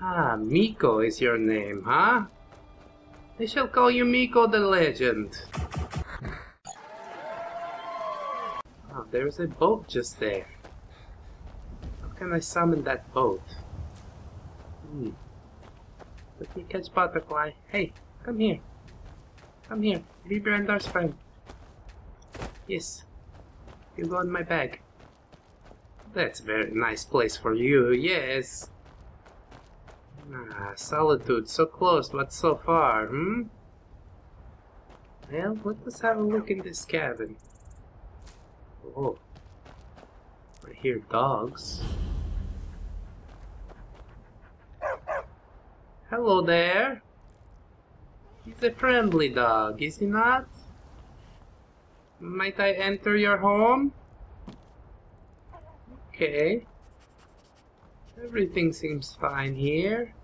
Ah, Meeko is your name, huh? I shall call you Meeko the Legend. Ah, there's a boat just there. How can I summon that boat? Hmm. Let me catch Butterfly. Hey, come here. Come here. Be Bran'dar's friend. Yes. You go in my bag. That's a very nice place for you, yes. Ah, solitude, so close but so far, hmm? Well, let us have a look in this cabin. Oh. I hear dogs. Hello there. He's a friendly dog, is he not? Might I enter your home? Okay. Everything seems fine here.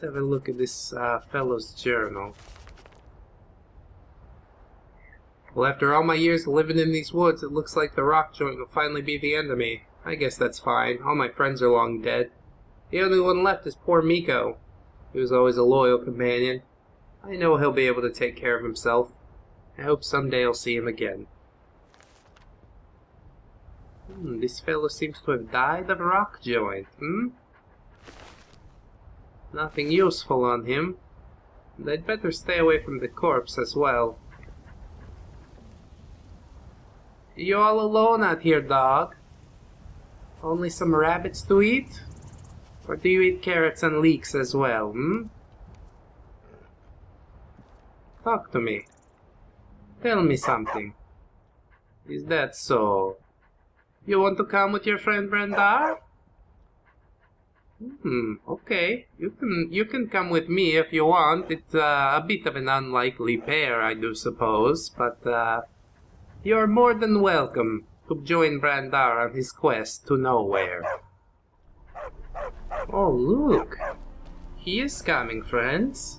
Let's have a look at this uh, fellow's journal. Well, after all my years living in these woods, it looks like the rock joint will finally be the end of me. I guess that's fine. All my friends are long dead. The only one left is poor Miko. He was always a loyal companion. I know he'll be able to take care of himself. I hope someday I'll see him again. Hmm, this fellow seems to have died of rock joint, hmm? Nothing useful on him. I'd better stay away from the corpse as well. You all alone out here, dog? Only some rabbits to eat? Or do you eat carrots and leeks as well, hmm? Talk to me. Tell me something. Is that so? You want to come with your friend Bran'dar? Hmm, okay. You can you can come with me if you want. It's uh, a bit of an unlikely pair, I do suppose, but uh, you're more than welcome to join Bran'dar on his quest to nowhere. Oh, look. He is coming, friends.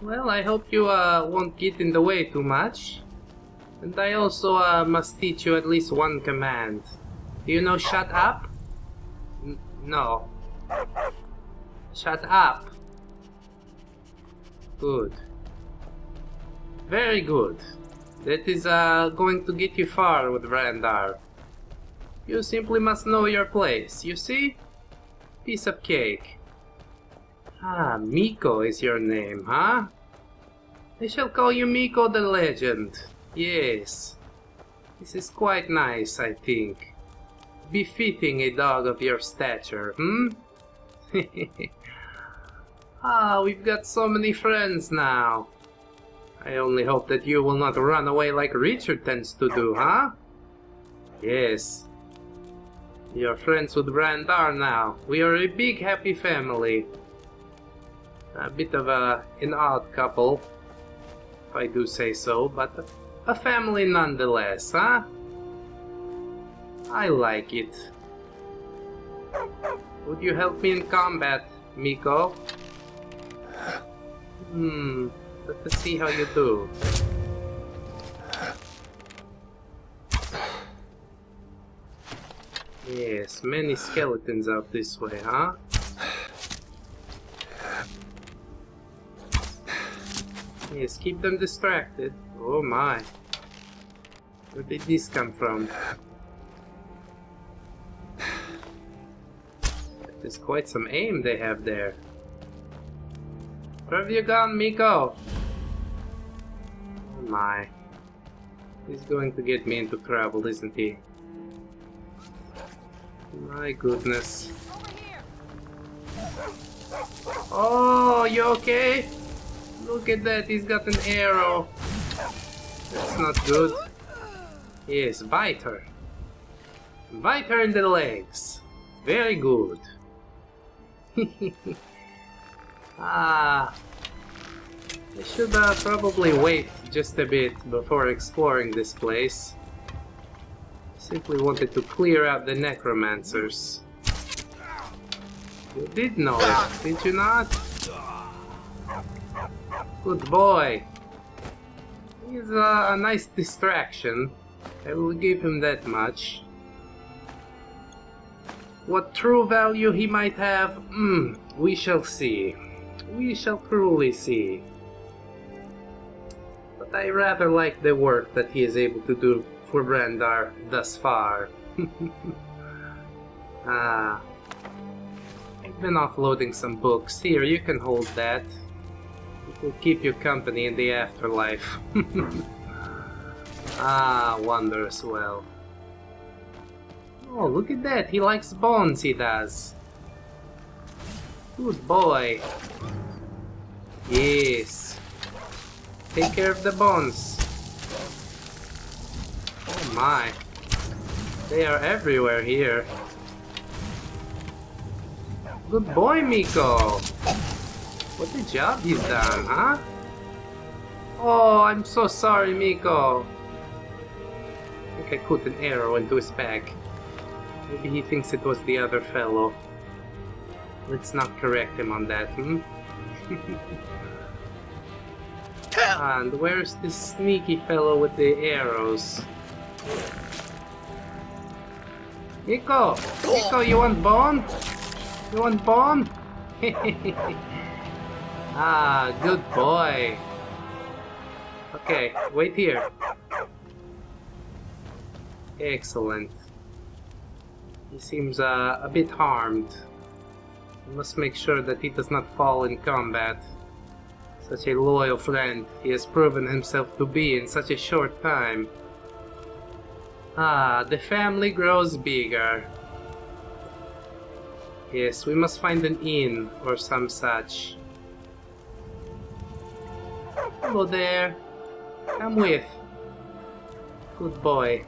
Well, I hope you uh, won't get in the way too much. And I also uh, must teach you at least one command. Do you know shut up? No. Shut up. Good. Very good. That is uh, going to get you far with Bran'dar. You simply must know your place, you see? Piece of cake. Ah, Meeko is your name, huh? I shall call you Meeko the Legend. Yes. This is quite nice, I think. Befitting a dog of your stature, hmm? ah, we've got so many friends now. I only hope that you will not run away like Richard tends to do, huh? Yes. You're friends with Bran'dar now. We are a big happy family. A bit of a, an odd couple, if I do say so, but a family nonetheless, huh? I like it. Would you help me in combat, Meeko? Hmm, let us see how you do. Yes, many skeletons out this way, huh? Yes, keep them distracted. Oh my. Where did this come from? There's quite some aim they have there. Where have you gone, Meeko? Oh my. He's going to get me into trouble, isn't he? My goodness. Oh, you okay? Look at that, he's got an arrow. That's not good. Yes, bite her. Bite her in the legs. Very good. ah. I should uh, probably wait just a bit before exploring this place. Simply wanted to clear out the necromancers. You did know it, did you not? Good boy. He's uh, a nice distraction. I will give him that much. What true value he might have, hmm, we shall see. We shall truly see. But I rather like the work that he is able to do for Bran'dar thus far. ah. I've been offloading some books. Here, you can hold that. It will keep you company in the afterlife. ah, wondrous well. Oh, look at that. He likes bones, he does. Good boy. Yes. Take care of the bones. Oh my. They are everywhere here. Good boy, Meeko. What a job you've done, huh? Oh, I'm so sorry, Meeko. I think I put an arrow into his back. Maybe he thinks it was the other fellow. Let's not correct him on that, hmm? and where's this sneaky fellow with the arrows? Nico! Nico, you want bone? You want bone? ah, good boy. Okay, wait here. Excellent. He seems uh, a bit harmed. We must make sure that he does not fall in combat. Such a loyal friend he has proven himself to be in such a short time. Ah, the family grows bigger. Yes, we must find an inn or some such. Hello there. Come with. Good boy.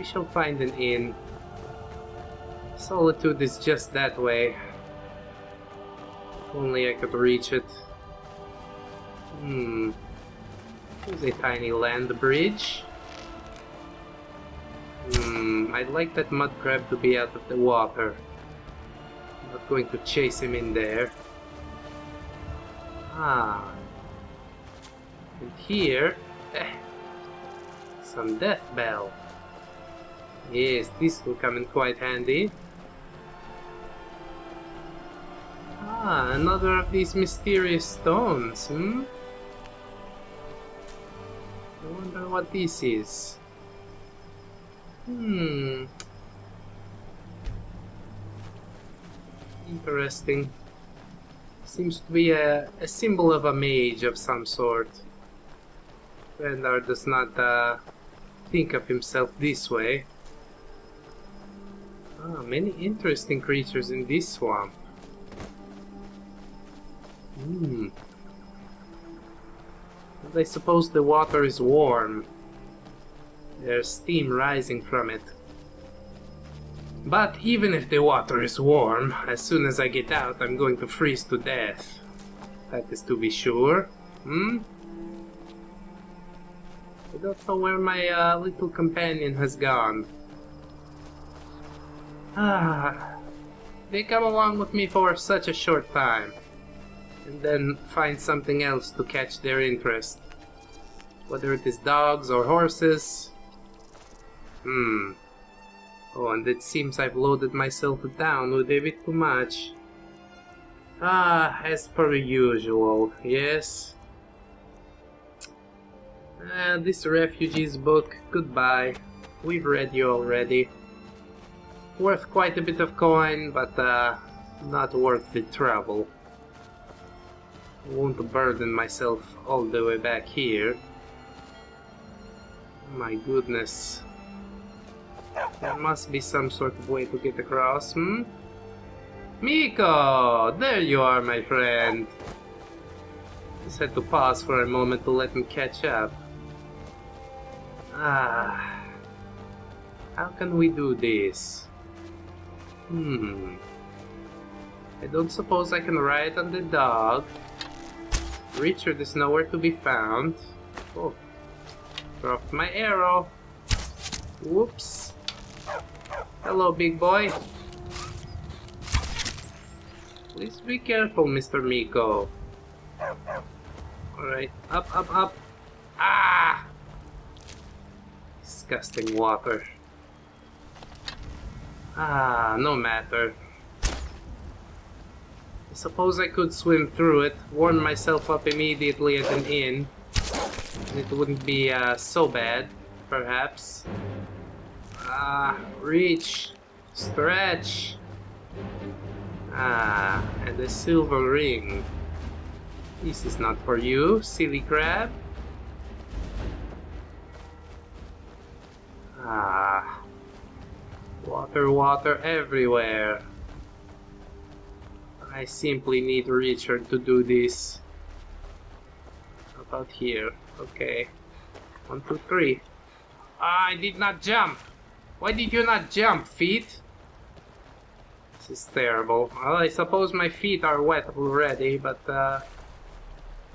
We shall find an inn. Solitude is just that way. If only I could reach it. Hmm. There's a tiny land bridge. Hmm, I'd like that mud crab to be out of the water. I'm not going to chase him in there. Ah. And here... Eh, some death bell. Yes, this will come in quite handy. Ah, another of these mysterious stones, hmm? I wonder what this is. Hmm. Interesting. Seems to be a, a symbol of a mage of some sort. Rendar does not uh, think of himself this way. Ah, many interesting creatures in this swamp. Hmm. I suppose the water is warm. There's steam rising from it. But even if the water is warm, as soon as I get out I'm going to freeze to death. That is to be sure. Hmm? I don't know where my uh, little companion has gone. Ah, they come along with me for such a short time, and then find something else to catch their interest. Whether it is dogs or horses. Hmm. Oh, and it seems I've loaded myself down with a bit too much. Ah, as per usual, yes. Uh, this refugees book, goodbye. We've read you already worth quite a bit of coin, but uh, not worth the trouble. Won't burden myself all the way back here. My goodness. There must be some sort of way to get across, hmm? Meeko! There you are, my friend! Just had to pause for a moment to let him catch up. Ah... How can we do this? Hmm. I don't suppose I can ride on the dog. Richard is nowhere to be found. Oh. Dropped my arrow. Whoops. Hello, big boy. Please be careful, Mr. Meeko. Alright, up, up, up. Ah! Disgusting water. Ah, no matter. I suppose I could swim through it, warm myself up immediately at an inn. It wouldn't be uh, so bad, perhaps. Ah, reach, stretch. Ah, and a silver ring. This is not for you, silly crab. Ah, water, water everywhere. I simply need Richard to do this. About here? Okay. One, two, three. I did not jump! Why did you not jump, feet? This is terrible. Well, I suppose my feet are wet already, but uh,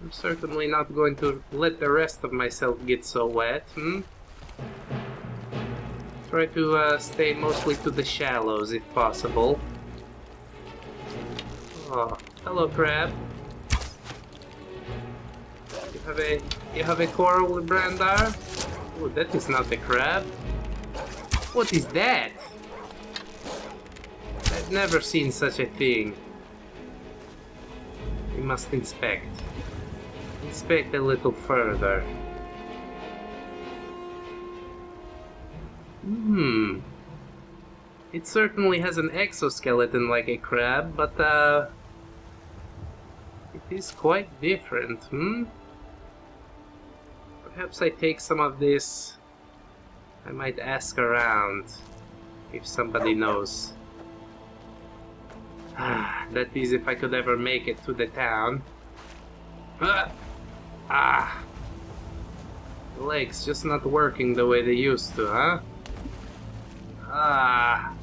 I'm certainly not going to let the rest of myself get so wet, hmm? Try to uh, stay mostly to the shallows if possible. Oh, hello crab. You have a you have a coral brandar? Oh, that is not a crab. What is that? I've never seen such a thing. We must inspect. Inspect a little further. Hmm. It certainly has an exoskeleton like a crab, but uh, it is quite different, hmm? Perhaps I take some of this. I might ask around if somebody knows. that is if I could ever make it to the town. Ah! ah. The legs just not working the way they used to, huh? Ah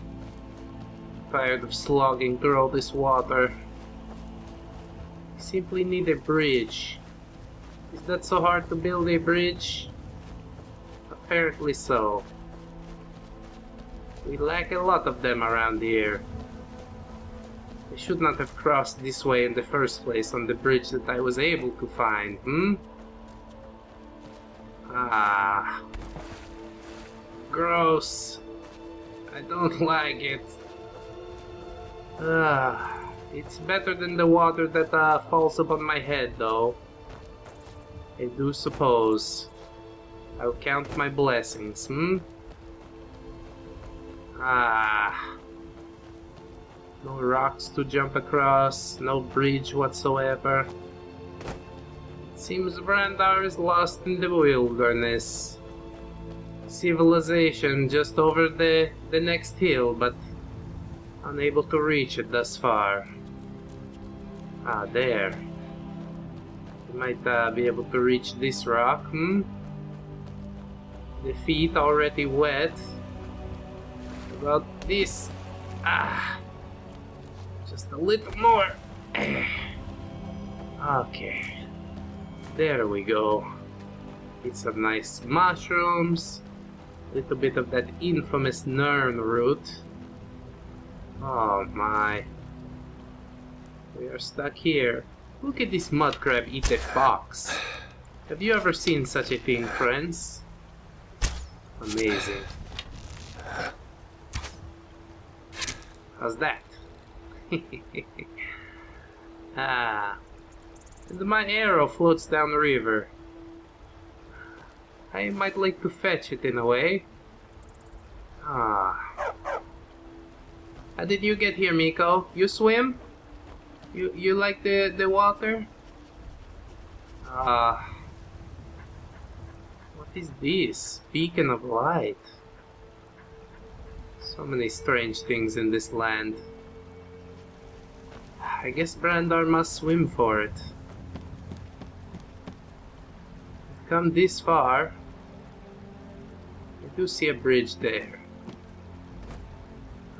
tired of slogging through all this water. Simply need a bridge. Is that so hard to build a bridge? Apparently so. We lack a lot of them around here. I should not have crossed this way in the first place on the bridge that I was able to find, hmm? Ah. Gross. I don't like it. Ah, it's better than the water that uh, falls upon my head, though. I do suppose. I'll count my blessings, hmm? Ah. No rocks to jump across, no bridge whatsoever. Seems Bran'dar is lost in the wilderness. Civilization just over the, the next hill, but Unable to reach it thus far. Ah, there. You might uh, be able to reach this rock, hmm? The feet already wet. About this. Ah! Just a little more. okay. There we go. Eat some nice mushrooms. A little bit of that infamous Nirn root. Oh my. We are stuck here. Look at this mud crab eat a fox. Have you ever seen such a thing, friends? Amazing. How's that? ah. And my arrow floats down the river. I might like to fetch it in a way. Ah. How did you get here, Meeko? You swim? You you like the the water? Ah. What is this? Beacon of light. So many strange things in this land. I guess Bran'dar must swim for it. Come this far. Do see a bridge there.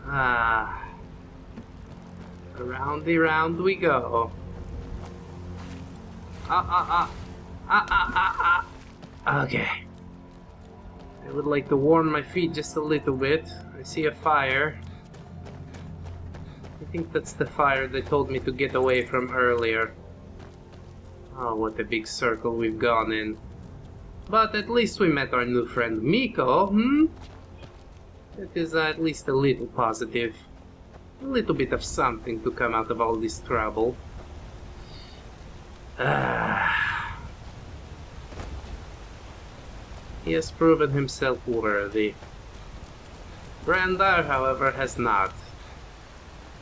Ah. Around the round we go. Ah, ah, ah. Ah, ah, ah, ah. Okay. I would like to warm my feet just a little bit. I see a fire. I think that's the fire they told me to get away from earlier. Oh, what a big circle we've gone in. But at least we met our new friend Meeko, hmm? It is at least a little positive. A little bit of something to come out of all this trouble. Ah. He has proven himself worthy. Bran'dar, however, has not.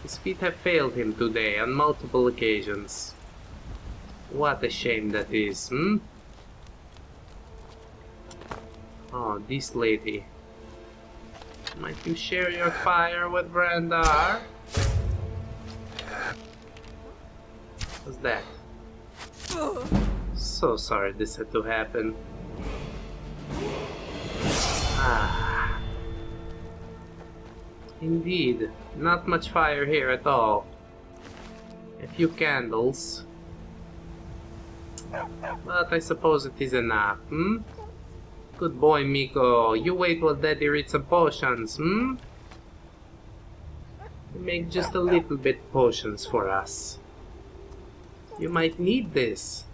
His feet have failed him today on multiple occasions. What a shame that is, hmm? Oh, this lady. Might you share your fire with Bran'dar? What's that? So sorry this had to happen. Ah. Indeed, not much fire here at all. A few candles. But I suppose it is enough, hmm? Good boy, Meeko. You wait while Daddy reads some potions, hmm? Make just a little bit potions for us. You might need this.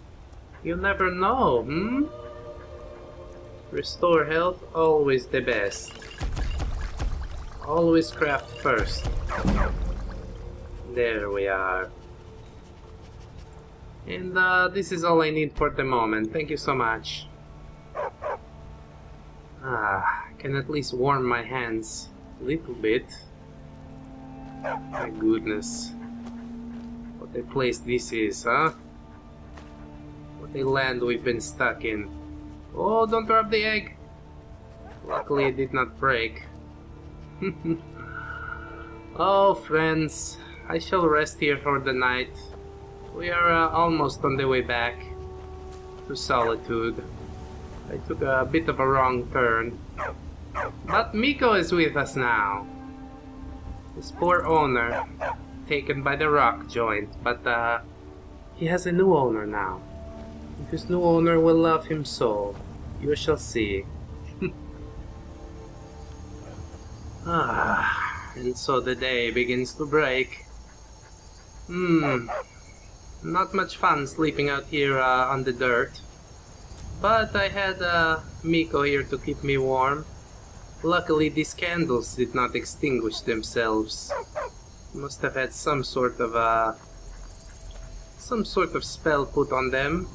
You never know, hmm? Restore health, always the best. Always craft first. There we are. And uh, this is all I need for the moment. Thank you so much. Ah, I can at least warm my hands a little bit. My goodness. What a place this is, huh? What a land we've been stuck in. Oh, don't drop the egg! Luckily it did not break. oh, friends, I shall rest here for the night. We are uh, almost on the way back to Solitude. I took a bit of a wrong turn. But Meeko is with us now. His poor owner, taken by the rock joint, but uh, he has a new owner now. If his new owner will love him so, you shall see. ah, and so the day begins to break. Hmm, not much fun sleeping out here uh, on the dirt. But I had uh, Meeko here to keep me warm. Luckily these candles did not extinguish themselves. Must have had some sort of uh, some sort of spell put on them.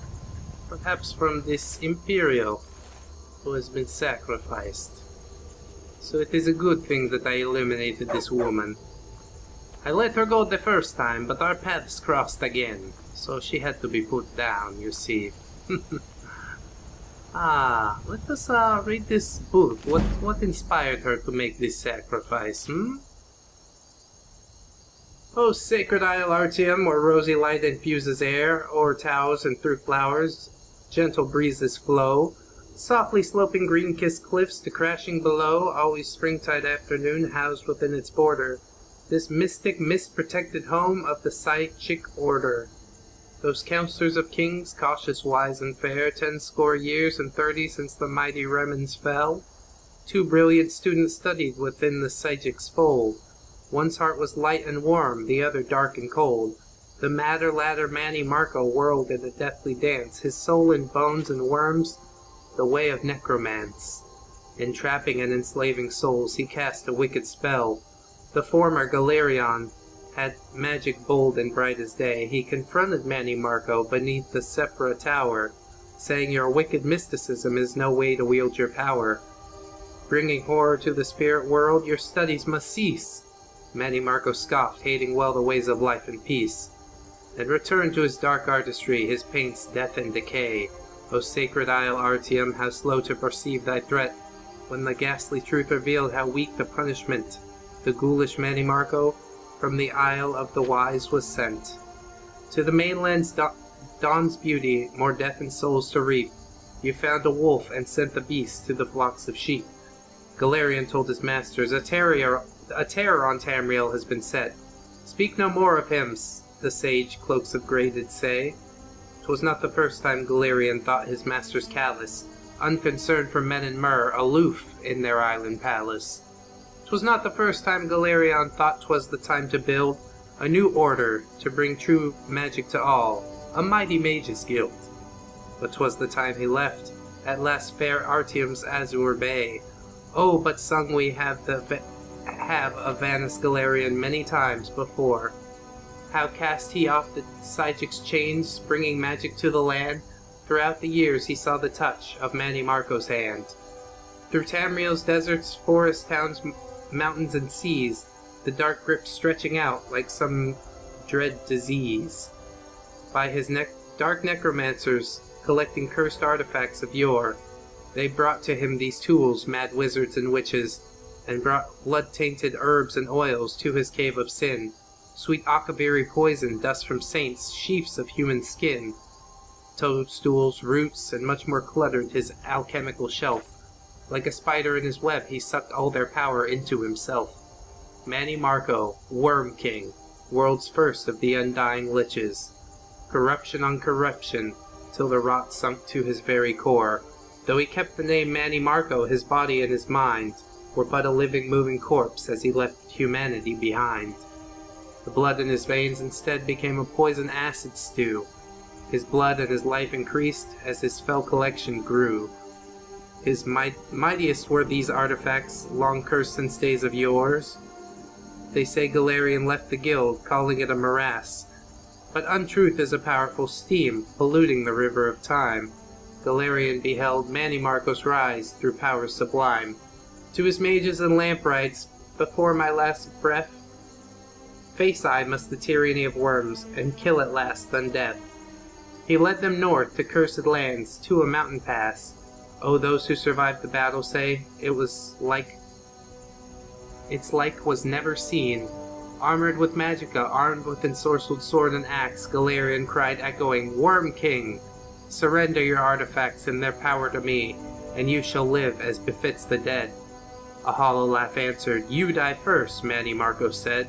Perhaps from this Imperial who has been sacrificed. So it is a good thing that I eliminated this woman. I let her go the first time, but our paths crossed again, so she had to be put down, you see. Ah, let us uh, read this book. What what inspired her to make this sacrifice, hmm? Oh, sacred Isle Artaeum, where rosy light infuses air, o'er towers and through flowers, gentle breezes flow, softly sloping green-kissed cliffs to crashing below, always springtide afternoon housed within its border, this mystic, mist-protected home of the Psijic Order. Those counselors of kings, cautious, wise, and fair, ten score years and thirty since the mighty Remans fell. Two brilliant students studied within the Psijic's fold. One's heart was light and warm, the other dark and cold. The madder ladder Mannimarco whirled in a deathly dance, his soul in bones and worms, the way of necromance. Entrapping and enslaving souls, he cast a wicked spell. The former Galerion had magic bold and bright as day, he confronted Mannimarco beneath the Ceporah Tower, saying your wicked mysticism is no way to wield your power. Bringing horror to the spirit world, your studies must cease. Mannimarco scoffed, hating well the ways of life and peace, and returned to his dark artistry, his paints death and decay. O sacred Isle Artaeum, how slow to perceive thy threat, when the ghastly truth revealed how weak the punishment. The ghoulish Mannimarco, from the Isle of the Wise was sent. To the mainland's da dawn's beauty, more death and souls to reap. You found a wolf and sent the beast to the flocks of sheep. Galerion told his masters, a terror, a terror on Tamriel has been set. Speak no more of him, the sage cloaks of grey did say. 'Twas not the first time Galerion thought his masters callous, unconcerned for men and mer, aloof in their island palace. 'Twas not the first time Galerion thought 'twas the time to build a new order to bring true magic to all, a mighty mage's guild. But 'twas the time he left, at last fair Artaeum's azure bay, Oh, but sung we have the have of Vanus Galerion many times before. How cast he off the Psijic's chains, bringing magic to the land? Throughout the years he saw the touch of Mannimarco's hand. Through Tamriel's deserts, forests, towns, mountains, and seas, the dark grip stretching out like some dread disease. By his nec- dark necromancers collecting cursed artifacts of yore, they brought to him these tools, mad wizards and witches, and brought blood-tainted herbs and oils to his cave of sin, sweet Akaviri poison, dust from saints, sheafs of human skin, toadstools, roots, and much more cluttered his alchemical shelf. Like a spider in his web, he sucked all their power into himself. Mannimarco, Worm King, world's first of the undying liches. Corruption on corruption, till the rot sunk to his very core. Though he kept the name Mannimarco, his body and his mind were but a living, moving corpse as he left humanity behind. The blood in his veins instead became a poison acid stew. His blood and his life increased as his fell collection grew. His might, mightiest were these artifacts, long cursed since days of yours. They say Galerion left the guild, calling it a morass. But untruth is a powerful steam, polluting the river of time. Galerion beheld Mannimarco's rise through powers sublime. To his mages and lamprights, before my last breath, face I must the tyranny of worms, and kill at last than death. He led them north to cursed lands, to a mountain pass. Oh, those who survived the battle say it was like its like was never seen. Armored with magicka, armed with ensorcelled sword and axe, Galerion cried, echoing, Worm King! Surrender your artifacts and their power to me, and you shall live as befits the dead. A hollow laugh answered, You die first, Mannimarco said.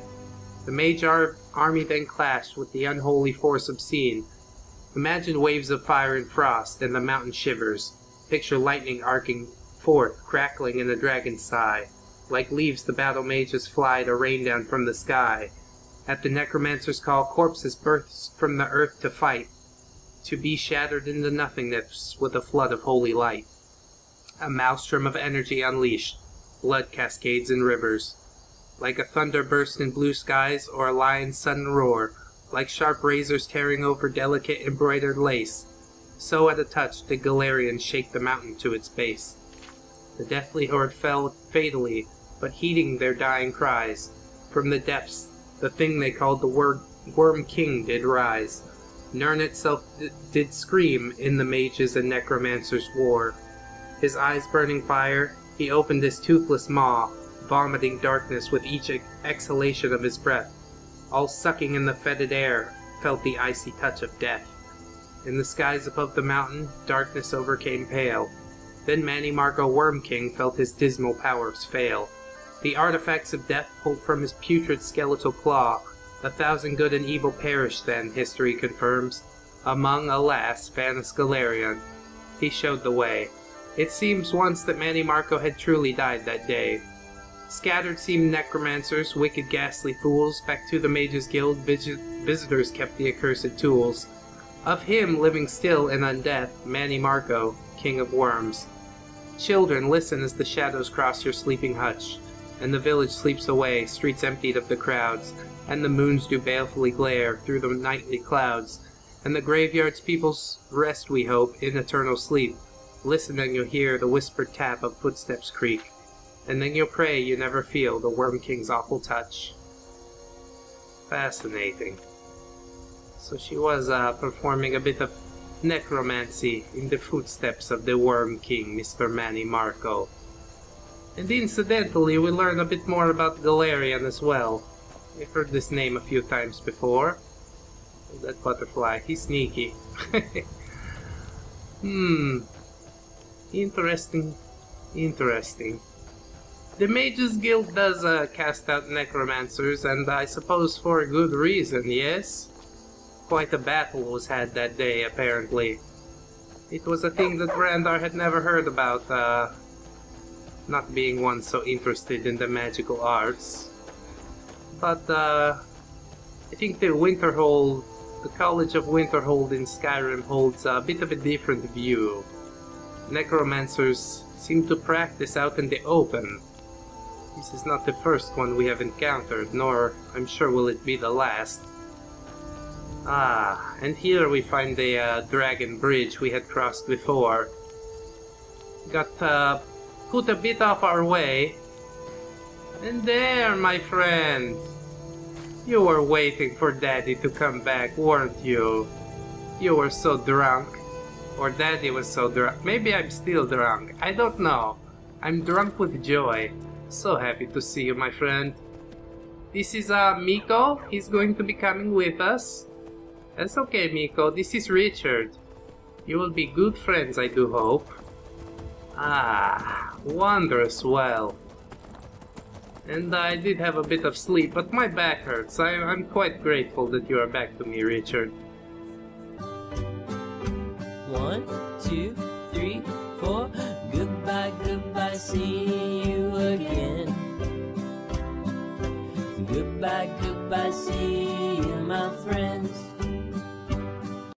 The mage ar- army then clashed with the unholy force obscene. Imagine waves of fire and frost, and the mountain shivers. Picture lightning arcing forth, crackling in a dragon's sigh. Like leaves the battle mages fly to rain down from the sky. At the necromancer's call, corpses burst from the earth to fight, to be shattered into nothingness with a flood of holy light. A maelstrom of energy unleashed, blood cascades in rivers. Like a thunder burst in blue skies, or a lion's sudden roar, like sharp razors tearing over delicate embroidered lace, so at a touch did Galerion shake the mountain to its base. The deathly horde fell fatally, but heeding their dying cries, from the depths the thing they called the wor- Worm King did rise. Nirn itself did scream in the mages and necromancers' war. His eyes burning fire, he opened his toothless maw, vomiting darkness with each ex- exhalation of his breath. All sucking in the fetid air, felt the icy touch of death. In the skies above the mountain, darkness overcame pale. Then Mannimarco Worm King felt his dismal powers fail. The artifacts of death pulled from his putrid skeletal claw. A thousand good and evil perished then, history confirms. Among, alas, Vanus Galerion. He showed the way. It seems once that Mannimarco had truly died that day. Scattered seemed necromancers, wicked ghastly fools, back to the Mages Guild visi- visitors kept the accursed tools. Of him, living still in undeath, Mannimarco, king of worms. Children, listen as the shadows cross your sleeping hutch, and the village sleeps away, streets emptied of the crowds, and the moons do balefully glare through the nightly clouds, and the graveyards peoples rest, we hope, in eternal sleep. Listen and you'll hear the whispered tap of footsteps creak, and then you'll pray you never feel the Worm King's awful touch. Fascinating. So she was uh, performing a bit of necromancy in the footsteps of the Worm King, Mr. Mannimarco. And incidentally, we learn a bit more about Galerion as well. I've heard this name a few times before. That butterfly, he's sneaky. hmm. Interesting. Interesting. The Mages Guild does uh, cast out necromancers, and I suppose for a good reason, yes? Quite a battle was had that day, apparently. It was a thing that Bran'dar had never heard about, uh, not being one so interested in the magical arts. But, uh, I think the Winterhold, the College of Winterhold in Skyrim holds a bit of a different view. Necromancers seem to practice out in the open. This is not the first one we have encountered, nor, I'm sure, will it be the last. Ah, and here we find the uh, dragon bridge we had crossed before. Got uh, put a bit off our way. And there, my friend! You were waiting for Daddy to come back, weren't you? You were so drunk. Or Daddy was so drunk. Maybe I'm still drunk. I don't know. I'm drunk with joy. So happy to see you, my friend. This is uh, Meeko. He's going to be coming with us. That's okay, Meeko. This is Richard. You will be good friends, I do hope. Ah, wondrous well. And I did have a bit of sleep, but my back hurts. I, I'm quite grateful that you are back to me, Richard. One, two, three, four. Goodbye, goodbye, see you again. Goodbye, goodbye, see you, my friend.